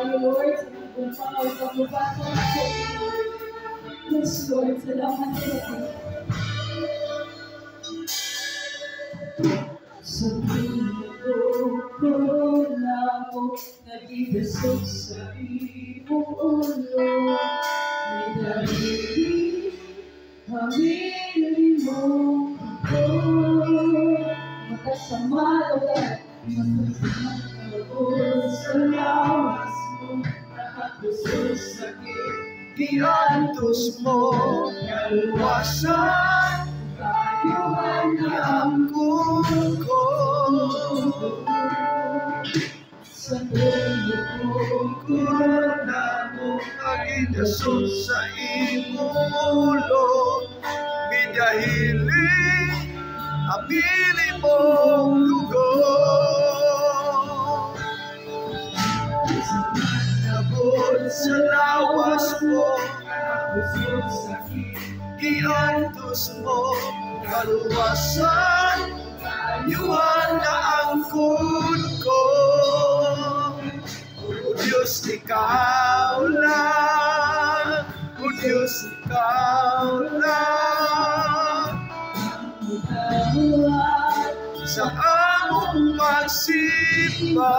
tayo, Lord, sa pagpunta o pagbabasa ng sa. Yes, Lord, salamat sa iyo. Sa piling ko na ako nagdidasok sa iyong ulo. May dahili, hamilin mo ako. Makasama lugar, makasama loob sa mo. Nakapusok sakit, Iantos mo, kaluwasan, kayuhan ko. sa puno ko. Corona mo, ang inasol sa imong ulo. Midahili, amili mong lugo. Iantos mo, kaluwasan, na ang kun ko. O Diyos, ikaw lang. O Diyos, ikaw lang. Sa among pagsimba.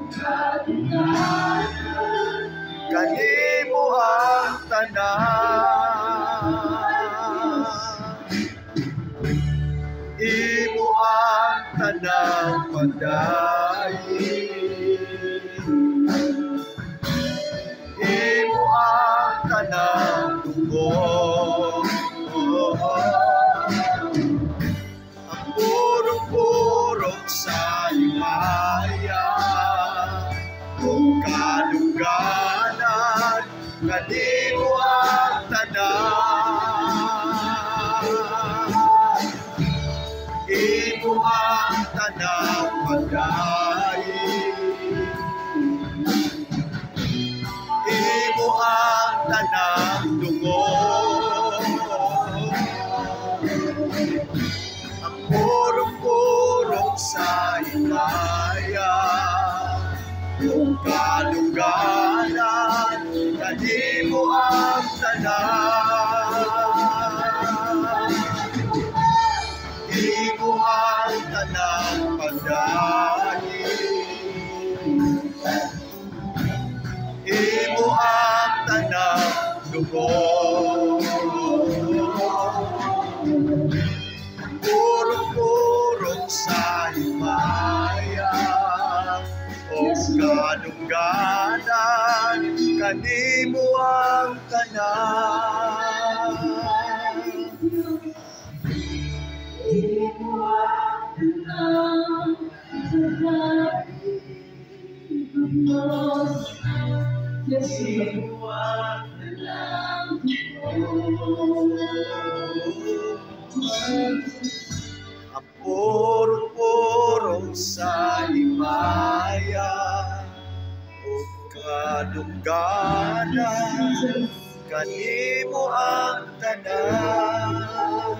Ang tanan. Imo ang tanang pagdayin. Imo ang Imo ang tanang pagkain. Imo ang tanang dungo. Ang purong-purong sa ikaya. Kadungganan, kanimo ang tanan. Ang purong-purong sa himaya o kadungganan, kanimo ang tanan.